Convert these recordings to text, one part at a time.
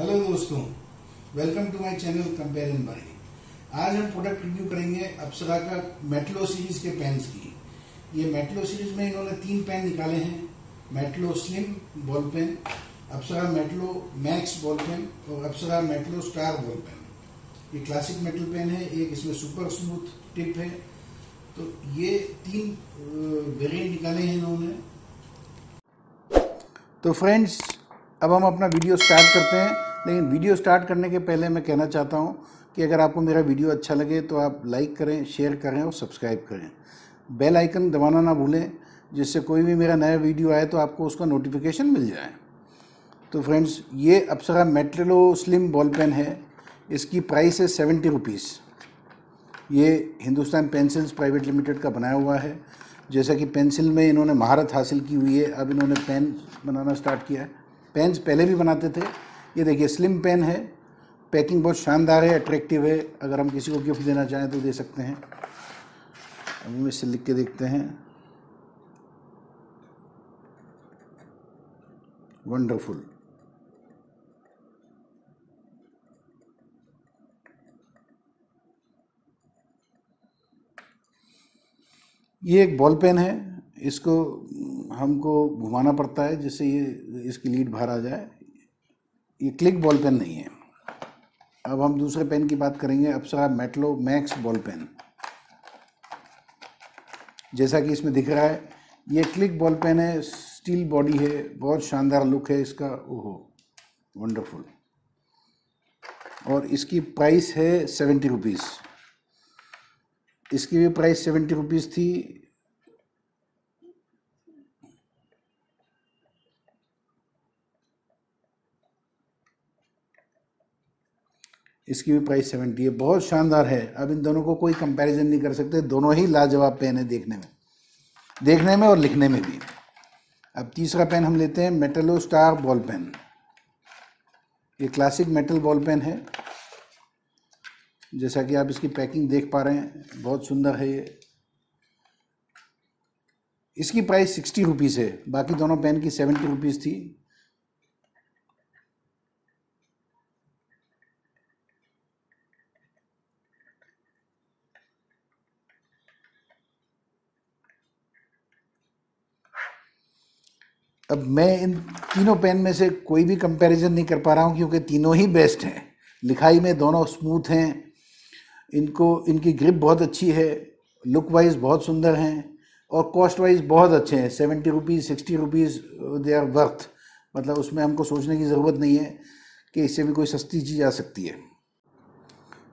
Hello दोस्तों. Welcome to my channel compare comparison by आज हम प्रोडक्ट रिव्यू करेंगे अप्सरा का मेटलो सीरीज़ के पेन्स की. ये मेटलो सीरीज़ में इन्होंने तीन पेन निकाले हैं. Metlo slim ball pen Apsara Metlo max ball pen और Apsara Metlo star ball pen ये क्लासिक मेटल पेन है, एक इसमें सुपर स्मूथ टिप है. तो ये तीन वेरिएंट निकाले हैं इन्होंने। तो फ्रेंड्स अब हम अपना वीडियो स्टार्ट करते हैं। लेकिन वीडियो स्टार्ट करने के पहले मैं कहना चाहता हूँ कि अगर आपको मेरा वीडियो अच्छा लगे तो आप लाइक करें, शेयर करें और सब्सक्राइब करें। बेल आइकन दबाना ना भूलें, जिससे कोई भी मेरा नया वीडियो आए तो आपको उसका नोटिफिकेशन मिल जाए। तो फ्रेंड्स ये Apsara Metro slim ball pen है। इसकी प्राइस है सेवेंटी रुपीज़ ये हिंदुस्तान पेंसिल्स प्राइवेट लिमिटेड का बनाया हुआ है। जैसा कि पेंसिल में इन्होंने महारत हासिल की हुई है, अब इन्होंने पेन बनाना स्टार्ट किया है। पेन्स पहले भी बनाते थे ये देखिए स्लिम पेन है। पैकिंग बहुत शानदार है अट्रैक्टिव है। अगर हम किसी को गिफ्ट देना चाहें तो दे सकते हैं। हम इससे लिख के देखते हैं। वंडरफुल ये एक बॉल पेन है। इसको हमको घुमाना पड़ता है जिससे ये, इसकी लीड बाहर आ जाए। ये क्लिक बॉल पेन नहीं है। अब हम दूसरे पेन की बात करेंगे। Apsara Metlo max ball pen जैसा कि इसमें दिख रहा है, ये क्लिक बॉल पेन है स्टील बॉडी है, बहुत शानदार लुक है इसका। ओहो वंडरफुल और इसकी प्राइस है सेवेंटी रुपीज़ इसकी भी प्राइस सेवेंटी रुपीज़ थी। इसकी भी प्राइस सेवेंटी है। बहुत शानदार है। अब इन दोनों को कोई कंपैरिजन नहीं कर सकते। दोनों ही लाजवाब पेन है देखने में। देखने में और लिखने में भी। अब तीसरा पेन हम लेते हैं मेटलो स्टार बॉल पेन ये क्लासिक मेटल बॉल पेन है। जैसा कि आप इसकी पैकिंग देख पा रहे हैं, बहुत सुंदर है ये। इसकी प्राइस सिक्सटी रुपीज़ है। बाकी दोनों पेन की सेवेंटी रुपीज़ थी। अब मैं इन तीनों पेन में से कोई भी कंपैरिजन नहीं कर पा रहा हूँ क्योंकि तीनों ही बेस्ट हैं। लिखाई में दोनों स्मूथ हैं। इनको, इनकी ग्रिप बहुत अच्छी है। लुक वाइज बहुत सुंदर हैं। और कॉस्ट वाइज बहुत अच्छे हैं। Seventy rupees sixty rupees they are worth मतलब उसमें हमको सोचने की ज़रूरत नहीं है कि इससे भी कोई सस्ती चीज़ आ सकती है।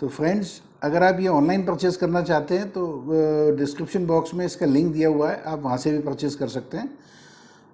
तो फ्रेंड्स अगर आप ये ऑनलाइन परचेज़ करना चाहते हैं तो डिस्क्रिप्शन बॉक्स में इसका लिंक दिया हुआ है। आप वहाँ से भी परचेज़ कर सकते हैं।